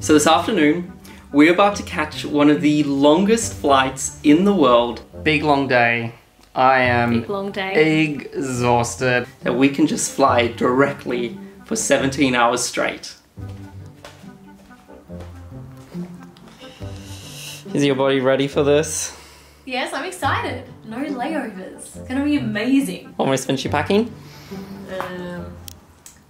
So this afternoon, we're about to catch one of the longest flights in the world. Big long day. I am Big long day. exhausted. That we can just fly directly for 17 hours straight. Is your body ready for this? Yes, I'm excited. No layovers. It's gonna be amazing. Almost finished packing? Um,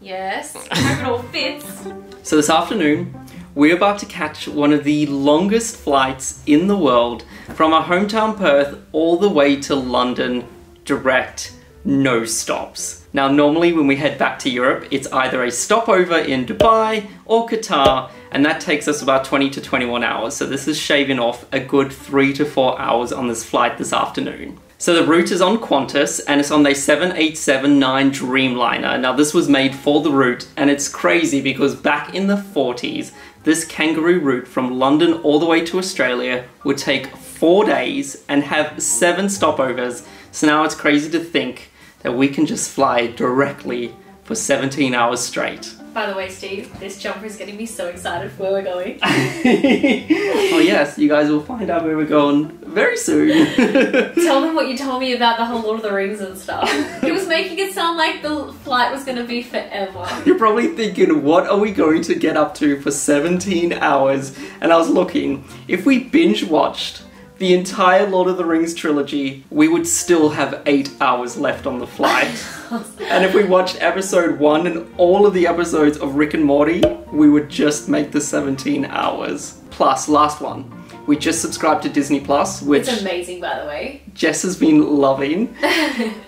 yes. Hope it all fits. So this afternoon, we're about to catch one of the longest flights in the world from our hometown Perth all the way to London, direct, no stops. Now, normally when we head back to Europe, it's either a stopover in Dubai or Qatar, and that takes us about 20 to 21 hours. So this is shaving off a good three to four hours on this flight this afternoon. So the route is on Qantas and it's on the 7879 Dreamliner. Now this was made for the route and it's crazy because back in the 40s, this kangaroo route from London all the way to Australia would take four days and have seven stopovers. So now it's crazy to think that we can just fly directly for 17 hours straight. By the way, Steve, this jumper is getting me so excited for where we're going. oh yes, you guys will find out where we're going very soon. Tell them what you told me about the whole Lord of the Rings and stuff. He was making it sound like the flight was gonna be forever. You're probably thinking, what are we going to get up to for 17 hours? And I was looking, if we binge watched the entire Lord of the Rings trilogy, we would still have eight hours left on the flight. and if we watched episode one and all of the episodes of Rick and Morty, we would just make the 17 hours. Plus, last one. We just subscribed to Disney Plus, which It's amazing, by the way. Jess has been loving.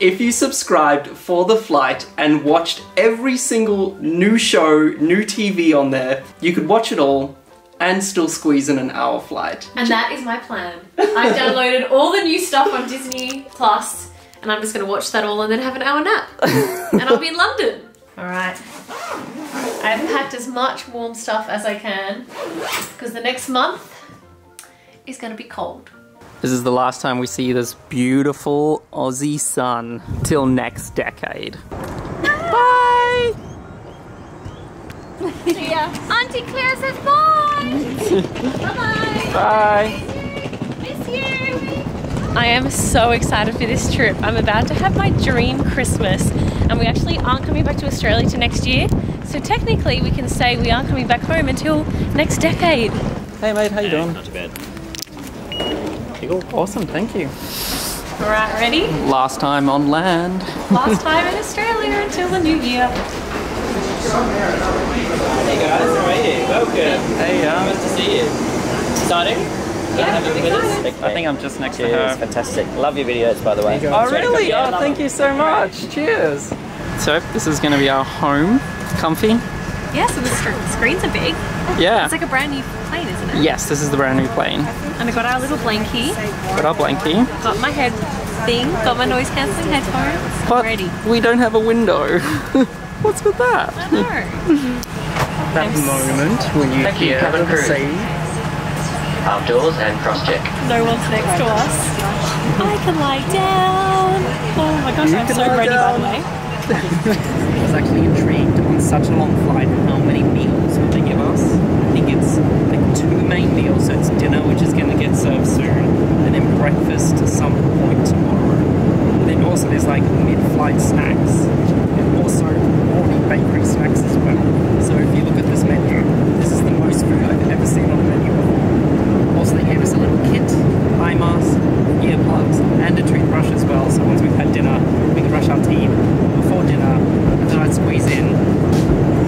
if you subscribed for the flight and watched every single new show, new TV on there, you could watch it all and still squeeze in an hour flight. And that is my plan. I've downloaded all the new stuff on Disney Plus, and I'm just gonna watch that all and then have an hour nap. and I'll be in London. Alright. I've packed as much warm stuff as I can, because the next month is gonna be cold. This is the last time we see this beautiful Aussie sun till next decade. Bye! Yeah. Auntie Claire says bye! Bye-bye! Bye! Miss you! I am so excited for this trip. I'm about to have my dream Christmas, and we actually aren't coming back to Australia to next year. So technically, we can say we aren't coming back home until next decade. Hey mate, how you doing? Not too bad. Cool. Awesome, thank you. All right, ready? Last time on land. Last time in Australia until the new year. Hey guys, how are you? Welcome. Hey, um, Nice to see you. Exciting? Yeah, Have you with us? excited. I think I'm just next to Cheers. her. Fantastic. Love your videos, by the way. Oh really? Yeah, Oh, thank them. you so much. Cheers. So this is going to be our home, comfy. Yeah, so the screens are big. Yeah. It's like a brand new plane, isn't it? Yes, this is the brand new plane. And I got our little blankie, Got our blankie, got my head thing, got my noise cancelling headphones. but ready. we don't have a window. What's with that? I know. That I'm moment when you Thank you, hear cabin the crew. sea. Outdoors and cross-check. No one's next to us. I can lie down. Oh my gosh, You I'm so ready down. by the way. I was actually intrigued on such a long flight how many meals will they give us. I think it's like two main meals, so it's dinner which is going to get served soon, and then breakfast at some point tomorrow. And then also there's like mid-flight snacks, and also morning bakery snacks as well. So if you look at this menu, this is the most food I've ever seen on a menu before. Also they gave us a little kit, eye mask, earplugs, and a toothbrush as well. So once we've had dinner, we can brush our teeth before dinner, and then I'd squeeze in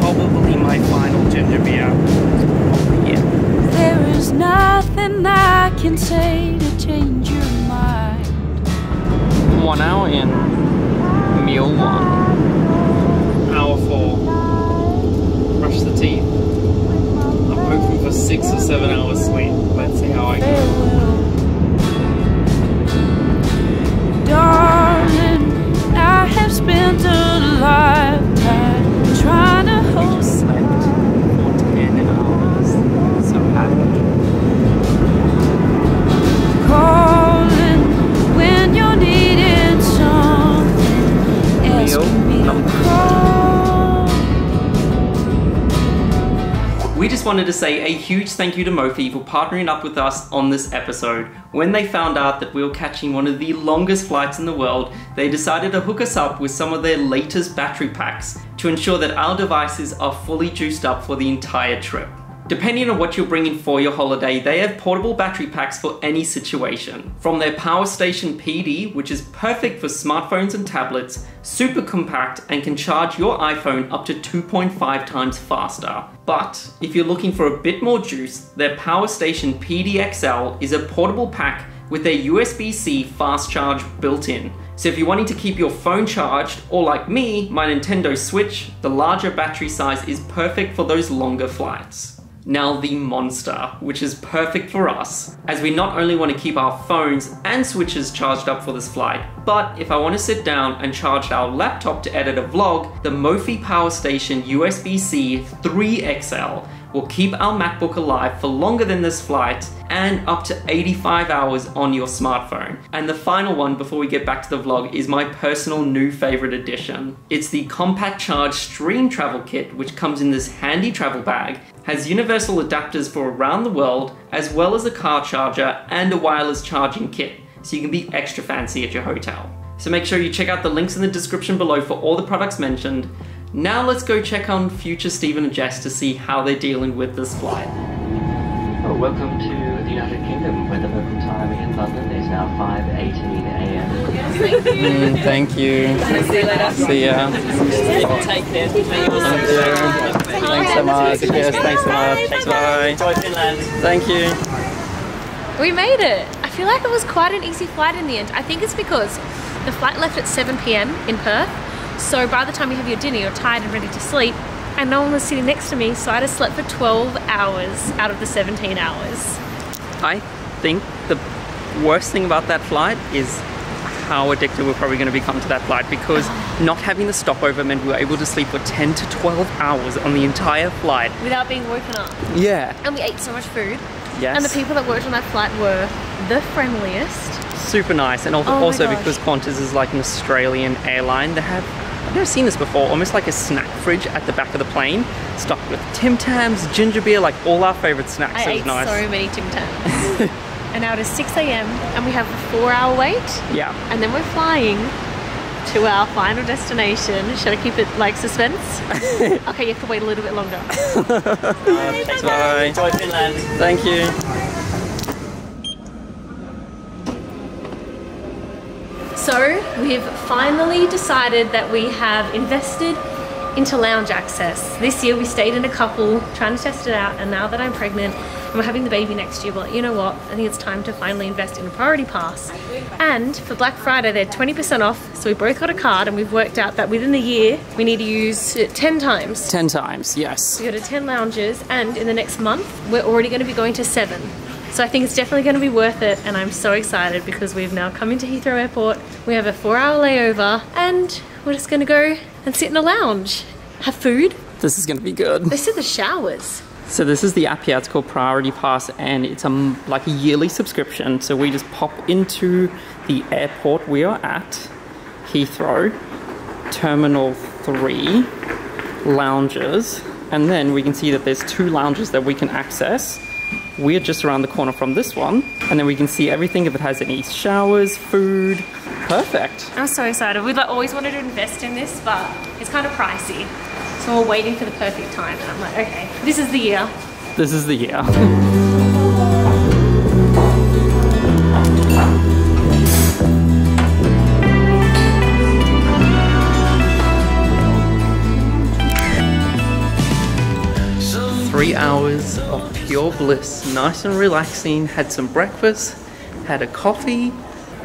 probably my final ginger beer of the year. There is nothing I can say to change your mind. One hour in, meal one. Hour four, brush the teeth. I'm hoping for six or seven hours sleep. Let's see how I go. Wanted to say a huge thank you to Mophie for partnering up with us on this episode. When they found out that we were catching one of the longest flights in the world, they decided to hook us up with some of their latest battery packs to ensure that our devices are fully juiced up for the entire trip. Depending on what you're bringing for your holiday, they have portable battery packs for any situation. From their Power Station PD, which is perfect for smartphones and tablets, super compact and can charge your iPhone up to 2.5 times faster. But if you're looking for a bit more juice, their Power Station PD XL is a portable pack with a USB-C fast charge built in. So if you're wanting to keep your phone charged, or like me, my Nintendo Switch, the larger battery size is perfect for those longer flights. Now the Monster, which is perfect for us, as we not only want to keep our phones and switches charged up for this flight, but if I want to sit down and charge our laptop to edit a vlog, the Mophie Power Station USB-C 3XL will keep our MacBook alive for longer than this flight and up to 85 hours on your smartphone. And the final one before we get back to the vlog is my personal new favorite addition. It's the Compact Charge Stream Travel Kit, which comes in this handy travel bag, has universal adapters for around the world, as well as a car charger and a wireless charging kit, so you can be extra fancy at your hotel. So make sure you check out the links in the description below for all the products mentioned. Now let's go check on future Stephen and Jess to see how they're dealing with this flight. Oh, welcome to the United Kingdom, where the local time in London is now 5.18 a.m. Mm, thank you. See you later. See ya. Take care. Thank Thanks so much. Yes, thanks so much. Bye. Enjoy Finland. Thank you. We made it. I feel like it was quite an easy flight in the end. I think it's because the flight left at 7 p.m. in Perth. So by the time you have your dinner, you're tired and ready to sleep. And no one was sitting next to me, so I just slept for 12 hours out of the 17 hours. I think the worst thing about that flight is how addicted we're probably going to become to that flight because not having the stopover meant we were able to sleep for 10 to 12 hours on the entire flight. Without being woken up. Yeah. And we ate so much food. Yes. And the people that worked on that flight were the friendliest. super nice and al- Oh also because Qantas is like an Australian airline they have I've never seen this before almost like a snack fridge at the back of the plane stocked with Tim Tams ginger beer like all our favorite snacks I it ate nice so many Tim Tams. and now it is 6 a.m. and we have a four hour wait. yeah And then we're flying to our final destination. Should I keep it like suspense? okay, you have to wait a little bit longer. bye Enjoy Finland. thank you So we've finally decided that we have invested into lounge access. This year we stayed in a couple trying to test it out and now that I'm pregnant and we're having the baby next year, well you know what, I think it's time to finally invest in a priority pass. And for Black Friday they're 20% off so we both got a card and we've worked out that within the year we need to use it 10 times. 10 times yes We go to 10 lounges and in the next month we're already going to be going to 7. So I think it's definitely going to be worth it and I'm so excited because we've now come into Heathrow Airport. We have a 4 hour layover and we're just going to go and sit in a lounge. Have food. this is gonna be good They said the showers. so this is the app here it's called Priority Pass and it's a, like a yearly subscription so we just pop into the airport we are at Heathrow Terminal 3 lounges and then we can see that there's two lounges that we can access we're just around the corner from this one and then we can see everything if it has any showers food perfect I'm so excited. We've like, always wanted to invest in this but it's kind of pricey. So we're waiting for the perfect time and I'm like, okay, this is the year. this is the year pure bliss, nice and relaxing. Had some breakfast, had a coffee.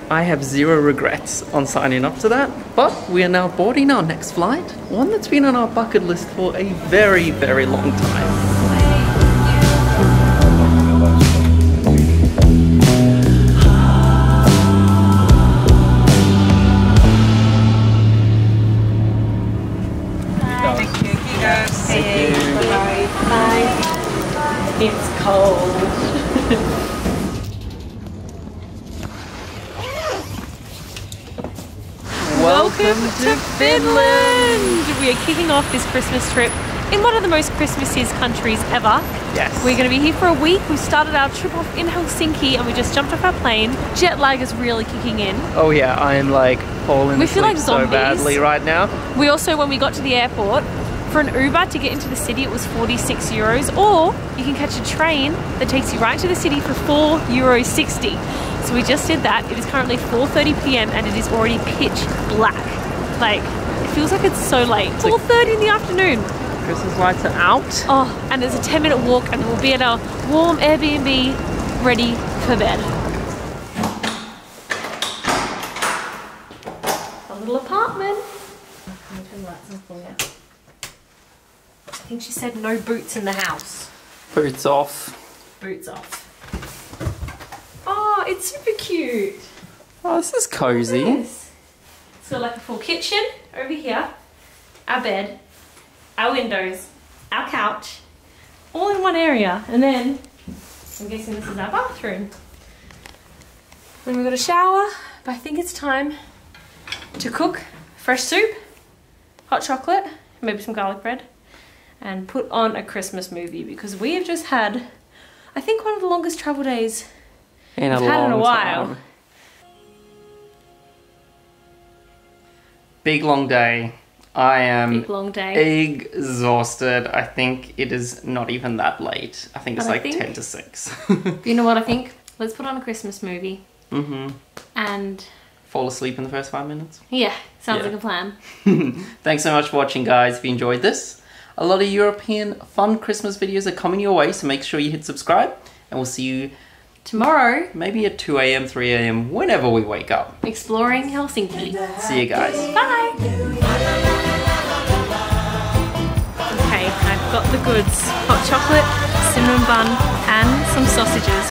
I have zero regrets on signing up to that. But we are now boarding our next flight, one that's been on our bucket list for a very, very long time. Welcome to Finland! We are kicking off this Christmas trip in one of the most Christmassiest countries ever. Yes. We're going to be here for a week. We started our trip off in Helsinki and we just jumped off our plane. Jet lag is really kicking in. Oh yeah, I am like falling We feel like so badly right now. We also, when we got to the airport, for an Uber to get into the city, it was 46 euros, or you can catch a train that takes you right to the city for 4 euros 60. So we just did that. It is currently 4:30 p.m. and it is already pitch black. Like it feels like it's so late. 4:30 in the afternoon. Christmas lights are out. Oh, and there's a 10 minute walk, and we'll be at our warm Airbnb, ready for bed. A little apartment. I think she said no boots in the house. Boots off. Boots off. Oh, it's super cute. Oh, this is cozy. Yes. It's got like a full kitchen over here, our bed, our windows, our couch, all in one area. And then I'm guessing this is our bathroom. Then we've got a shower, but I think it's time to cook fresh soup, hot chocolate, maybe some garlic bread, and put on a Christmas movie because we have just had, I think, one of the longest travel days In a We've had in a while. time. Big long day. I am Big long day. exhausted. I think it is not even that late. I think it's But like think- 10 to 6. You know what I think? Let's put on a Christmas movie. mm-hmm. And Fall asleep in the first five minutes. yeah, sounds Yeah. like a plan. Thanks so much for watching, guys. If you enjoyed this, a lot of European fun Christmas videos are coming your way, so make sure you hit subscribe, and we'll see you Tomorrow, maybe at 2 a.m., 3 a.m., whenever we wake up. exploring Helsinki. See you guys. Bye! Okay, I've got the goods. Hot chocolate, cinnamon bun, and some sausages.